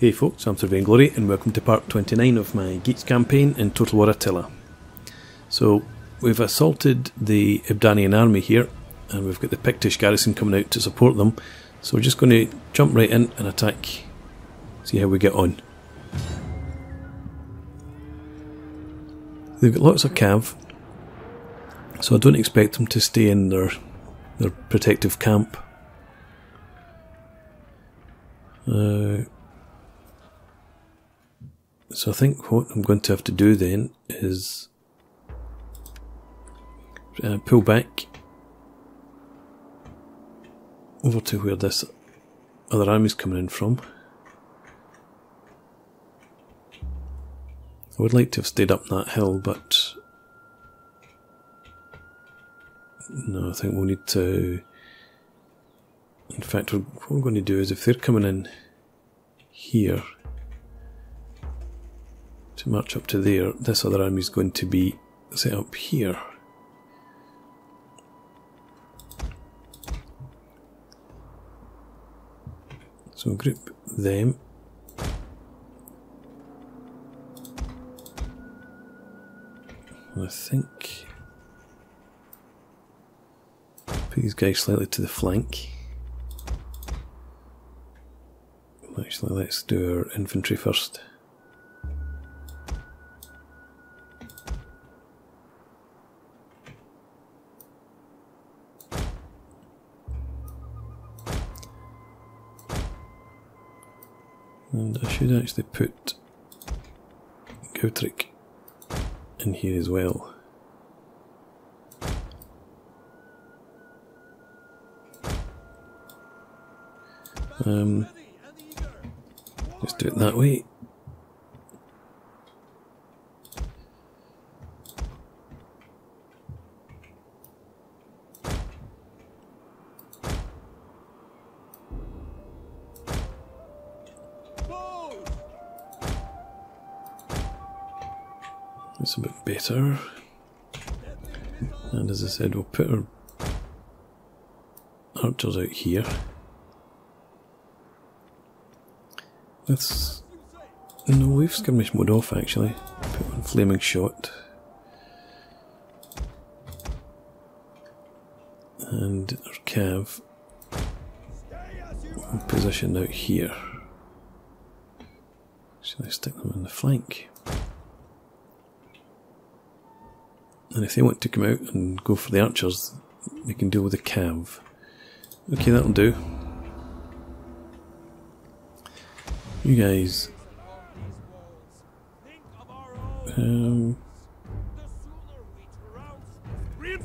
Hey folks, I'm Sir Vainglory and welcome to part 29 of my Geats campaign in Total War Attila. So, we've assaulted the Ebdanian army here and we've got the Pictish garrison coming out to support them. So we're just going to jump right in and attack, see how we get on. They've got lots of cav, so I don't expect them to stay in their their protective camp. Uh, so I think what I'm going to have to do then is uh, pull back over to where this other army's coming in from. I would like to have stayed up that hill, but no, I think we'll need to. In fact, what we're going to do is if they're coming in here, to march up to there, this other army is going to be set up here. So group them. I think put these guys slightly to the flank. Actually, let's do our infantry first. And I should actually put Gautric in here as well. Um, let's do it that way. And as I said, we'll put our archers out here. Let's. No, we've skirmish mode off actually. Put on flaming shot. And our cav positioned out here. Should I stick them in the flank? And if they want to come out and go for the archers, they can deal with the cav. Okay, that'll do. You guys. Um,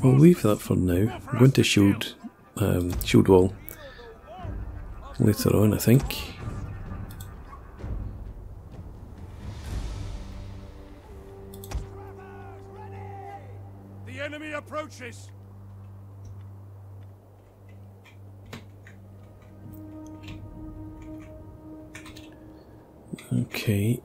we'll leave that for now. We're going to shield, um, shield wall later on, I think. Enemy approaches! Okay.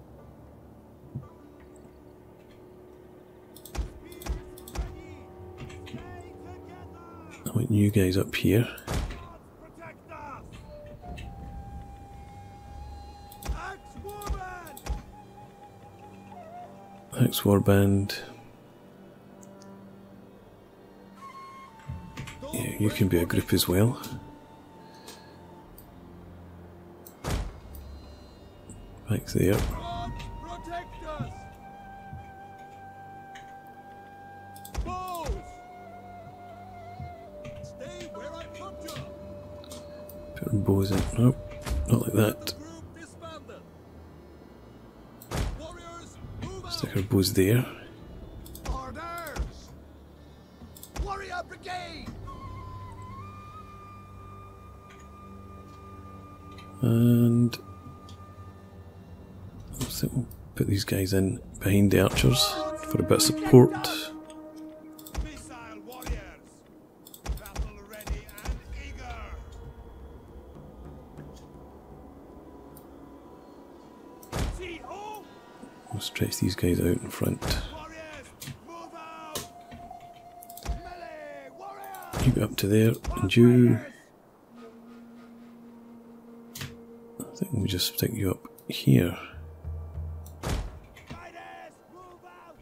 I want you guys up here. Axe Warband! You can be a group as well. Back there. Put our bows in. Nope, not like that. Stick our bows there. Guys in behind the archers for a bit of support. We'll stretch these guys out in front. You go up to there, and you. I think we'll just stick you up here. Riders, move out!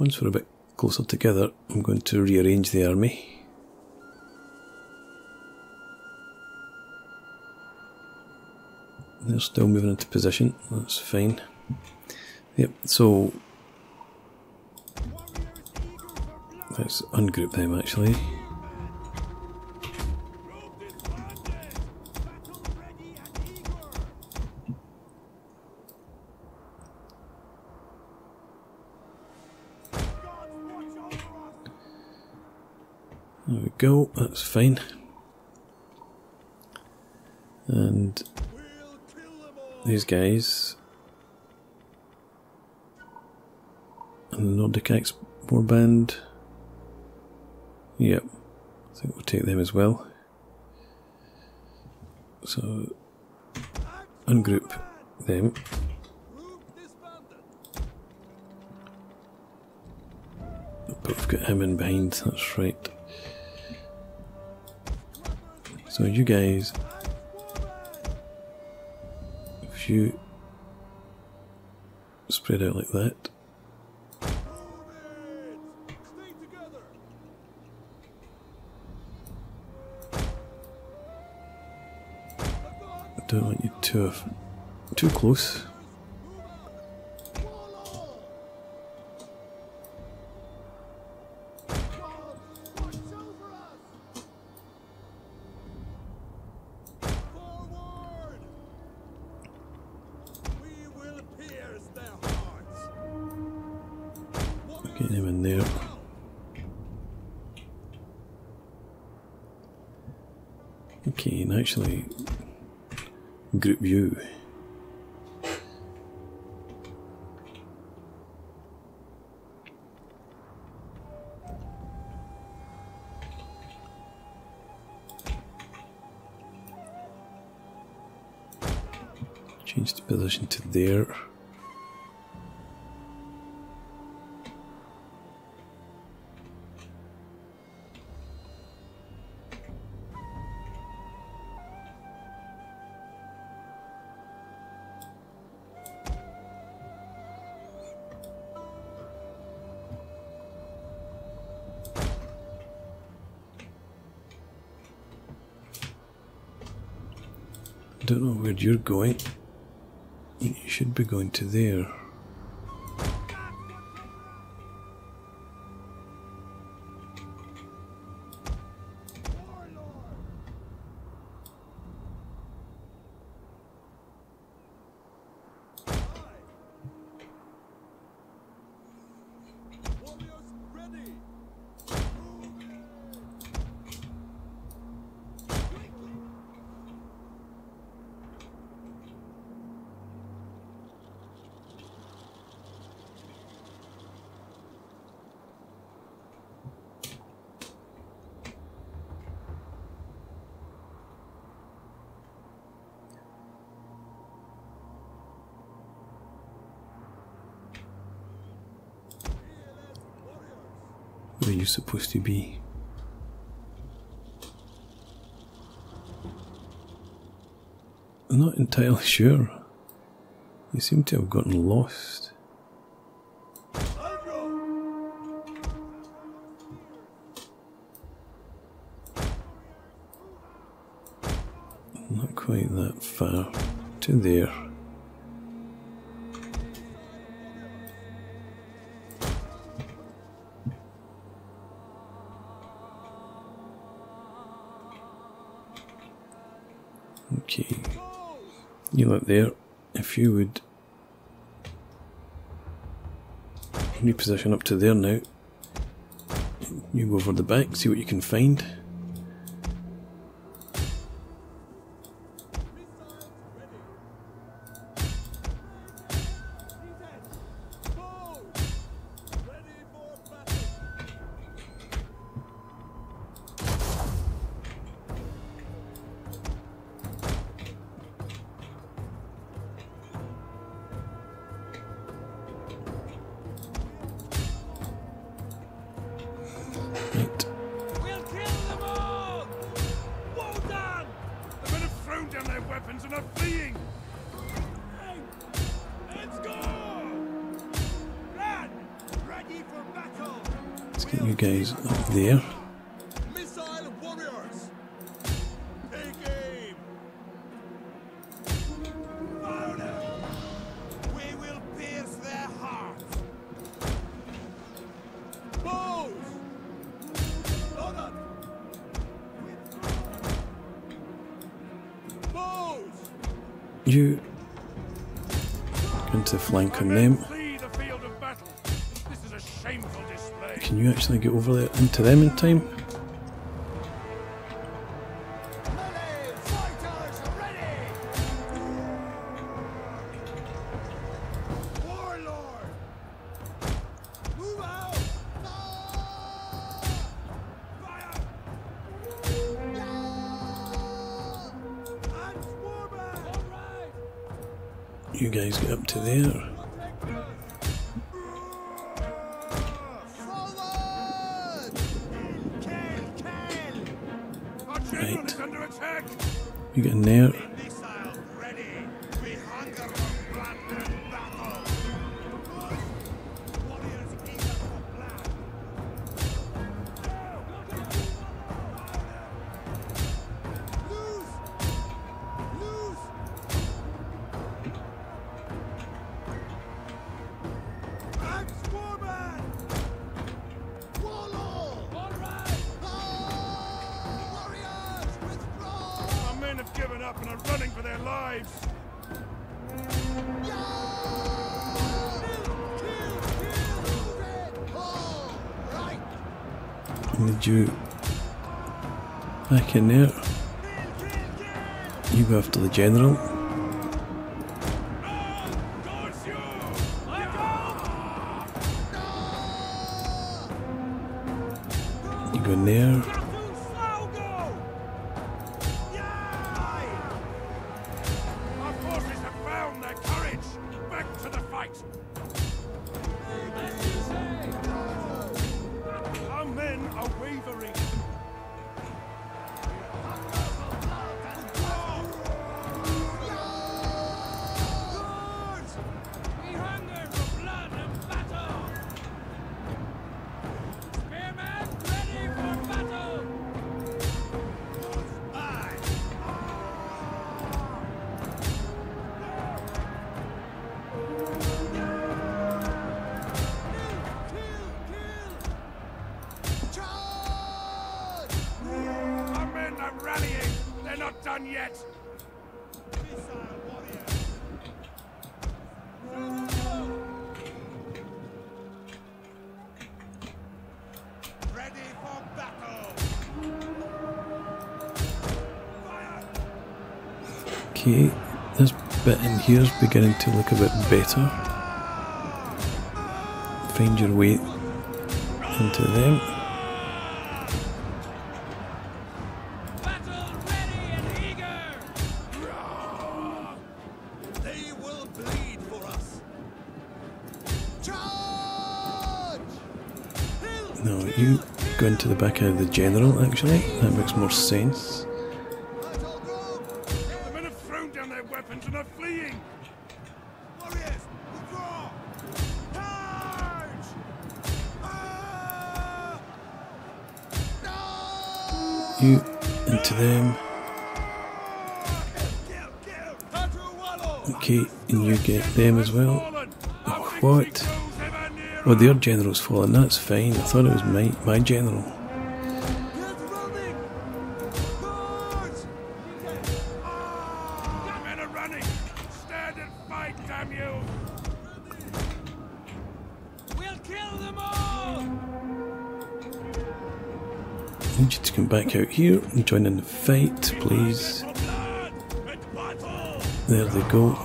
Once we're a bit closer together, I'm going to rearrange the army. They're still moving into position, that's fine. Yep, so let's ungroup them actually. There we go, that's fine. And these guys and the Nordic Axe warband. Yep, I think we'll take them as well. So ungroup them. But we've got him in behind, that's right. So you guys, if you spread out like that! I don't want you too too close. Group view. Change the position to there. You're going. You should be going to there. Where are you supposed to be? I'm not entirely sure. You seem to have gotten lost. Not quite that far. To there. Look there. If you would reposition up to there now. You go over the back, see what you can find. Load up! there. You going to flank on them. Can you actually get over there into them in time? Lives! Need you back in there. You go after the general. Back Okay, this bit in here is beginning to look a bit better. Find your way into them. No, you go into the back of the general actually. That makes more sense. Okay, and you get them as well. Oh, what? Oh, their general's fallen. That's fine. I thought it was my my general. We'll! I need you to come back out here and join in the fight, please. There they go.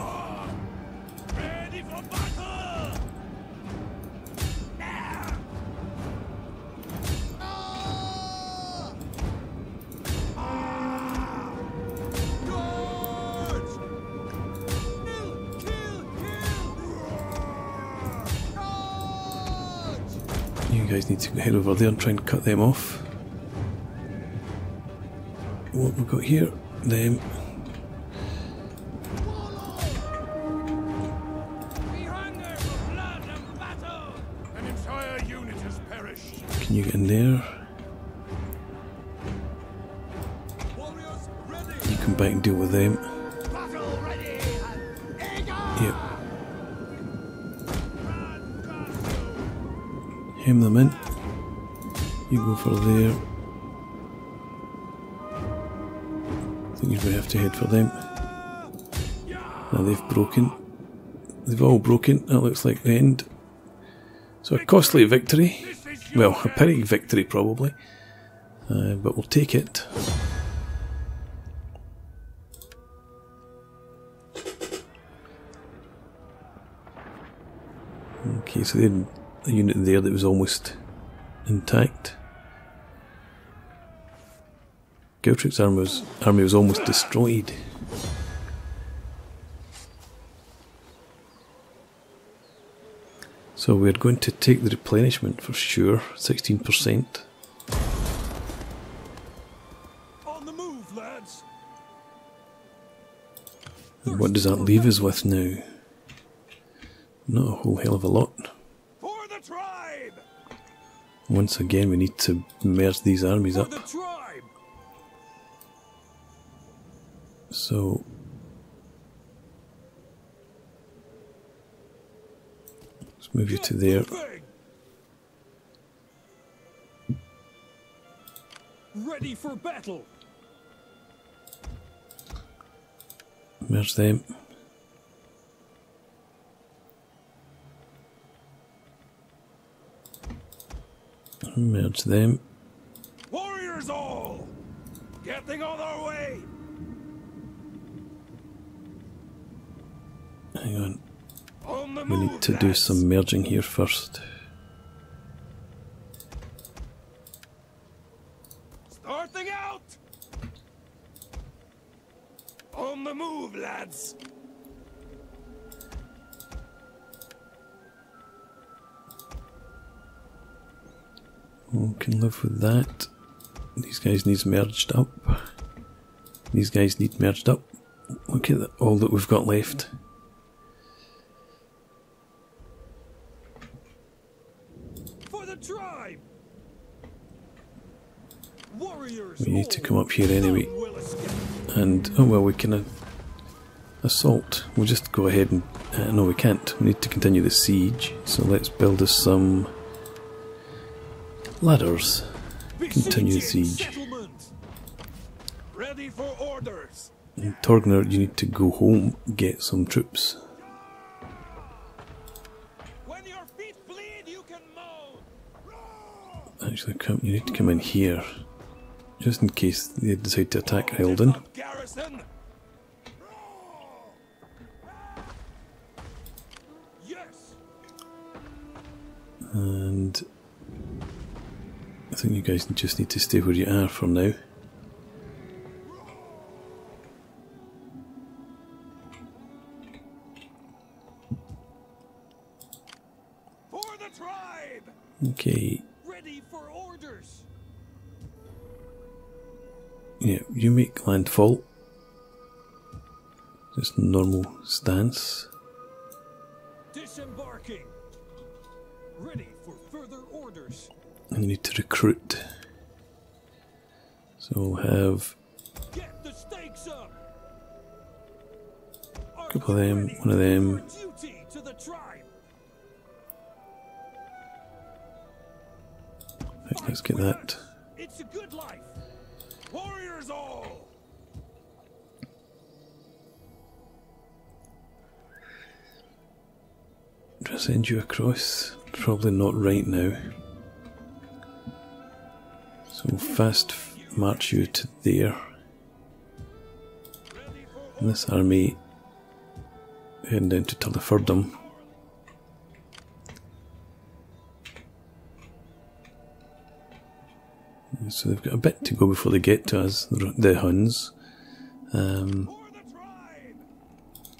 You guys need to head over there and try and cut them off. What we've got here, them. You get in there? You come back and deal with them. Yep. Hem them in. You go for there. I think you have to head for them. Now they've broken. They've all broken. That looks like the end. So a costly victory. Well, a Pyrrhic victory probably. Uh, but we'll take it. Okay, so they had a unit there that was almost intact. Gautric's army was, army was almost destroyed. So we're going to take the replenishment for sure, 16%. On the move, lads. And what does that leave us with now? Not a whole hell of a lot. For the tribe. Once again, we need to merge these armies For up. So. Move you to there. Ready for battle. Merge them. Merge them. Warriors all. Getting on our way. Hang on. On the We need to do some merging here first. Starting out. On the move, lads. We can live with that. These guys needs merged up. These guys need merged up. Look at the, all that we've got left. For the tribe. Warriors. We need to all. come up here anyway. None will escape. And, oh well, we can uh, assault. We'll just go ahead and. Uh, no, we can't. We need to continue the siege. So let's build us some ladders. Continue the siege. Ready for orders. And Torgner, you need to go home, get some troops. When your feet bleed, you can moan. Actually, come, you need to come in here. Just in case they decide to attack Eldon. Up, Garrison. Yes. And I think you guys just need to stay where you are for now. For the tribe. Okay, yeah, you make landfall. Just normal stance. Disembarking. Ready for further orders. You need to recruit. So we'll have Get the stakes up. Are Couple of them, one of them. Duty to the tribe. Right, let's get that. Send you across? Probably not right now. So fast march you to there. And this army heading down to Tullifordum. So they've got a bit to go before they get to us, the, Huns. Um, for the tribe.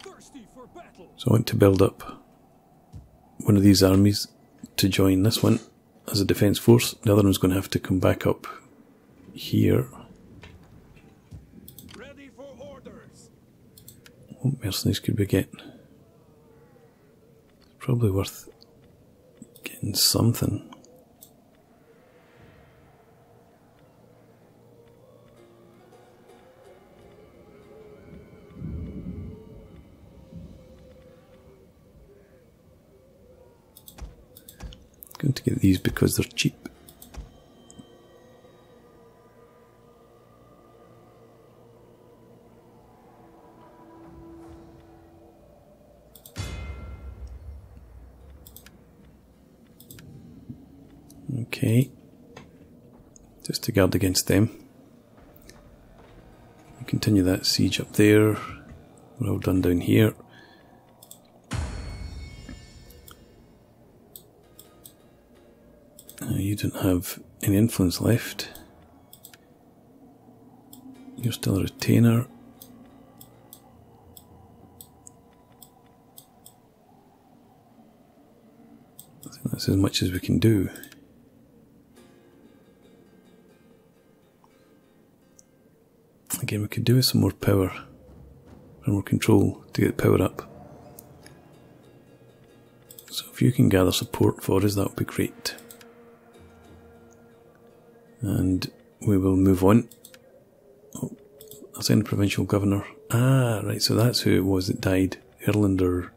Thirsty for battle. so I want to build up one of these armies to join this one as a defence force. The other one's going to have to come back up here. Ready for orders. What mercenaries could we get? Probably worth getting something. Tend to get these because they're cheap. Okay. Just to guard against them. Continue that siege up there. We're all done down here. Uh, you don't have any influence left. You're still a retainer. I think that's as much as we can do. Again, we could do with some more power and more control to get power up. So if you can gather support for us, that would be great. And we will move on. Oh, assign the provincial governor. Ah, right, so that's who it was that died. Erlander.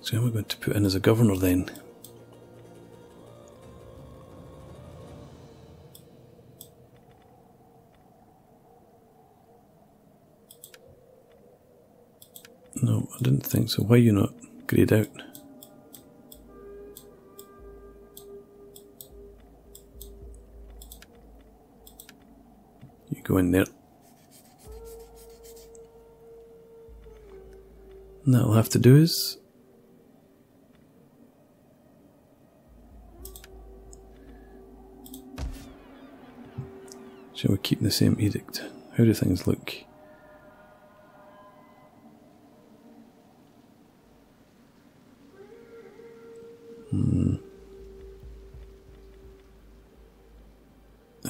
So who am I going to put in as a governor then? No, I didn't think so. Why are you not grayed out? Go in there. And that'll have to do is Shall we keep the same edict? How do things look?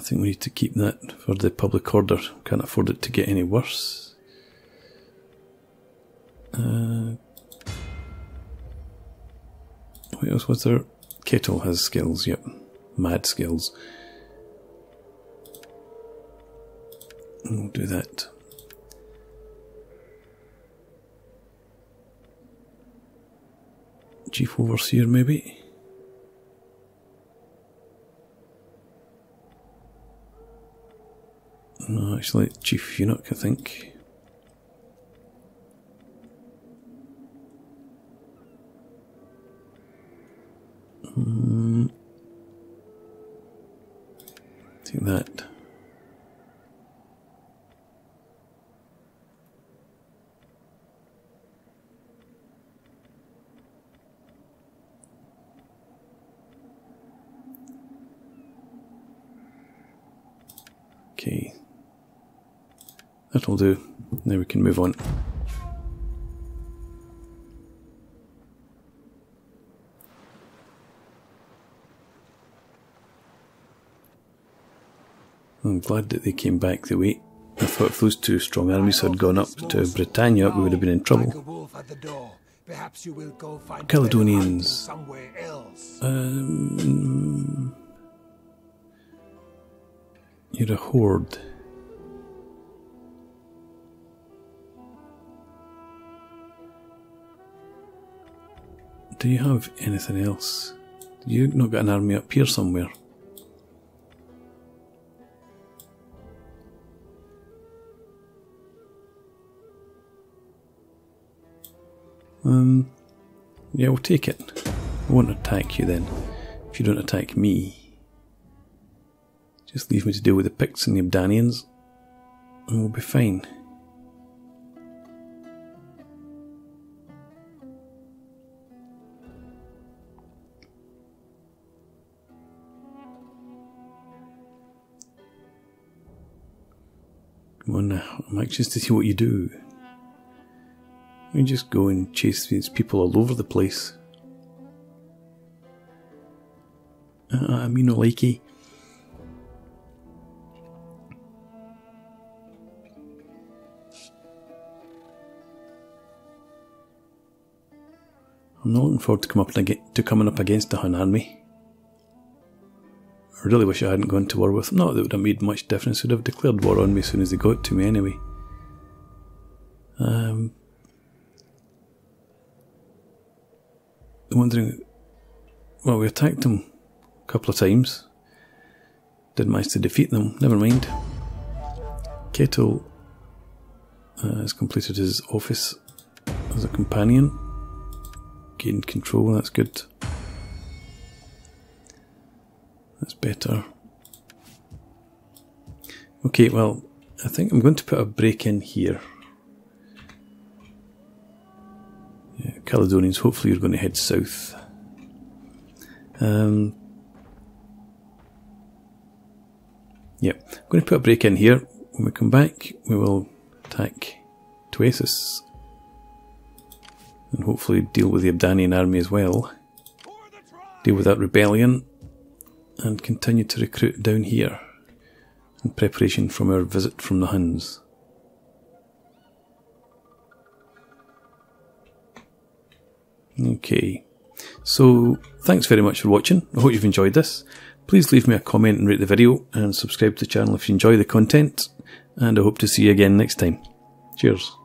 Think we need to keep that for the public order. Can't afford it to get any worse. Uh, what else was there? Kettle has skills, yep. Mad skills. We'll do that. Chief Overseer, maybe? No, actually, Chief Eunuch, I think. Hmm. Take that. Okay. That'll do. Now we can move on. I'm glad that they came back the way. I thought if those two strong armies had gone up to Britannia, we would have been in trouble. Caledonians. Um, you're a horde. Do you have anything else? You not got an army up here somewhere? Um, yeah, we'll take it. I won't attack you then, if you don't attack me. Just leave me to deal with the Picts and the Ebdanians, and we'll be fine. I'm anxious to see what you do. You just go and chase these people all over the place. Uh, I mean, no likey. I'm not looking forward to come up to coming up against the Hun army. I really wish I hadn't gone to war with them. Not that it would have made much difference. Would have declared war on me as soon as they got to me anyway. Um, wondering. Well, we attacked them a couple of times. Didn't manage to defeat them. Never mind. Kettle uh, has completed his office as a companion. Gained control, that's good. That's better. Okay, well, I think I'm going to put a break in here. Yeah, Caledonians, hopefully you're going to head south. Um, yep, I'm going to put a break in here. When we come back, we will attack Tuesis and hopefully deal with the Ebdanian army as well. Deal with that rebellion and continue to recruit down here in preparation from our visit from the Huns. Okay, so thanks very much for watching. I hope you've enjoyed this. Please leave me a comment and rate the video and subscribe to the channel if you enjoy the content. And I hope to see you again next time. Cheers.